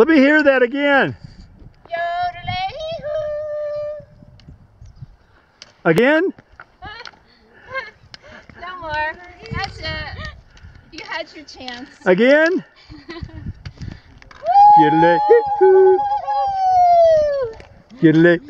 Let me hear that again. Again? no more. That's it. You had your chance. Again? Yodelay. Yodelay.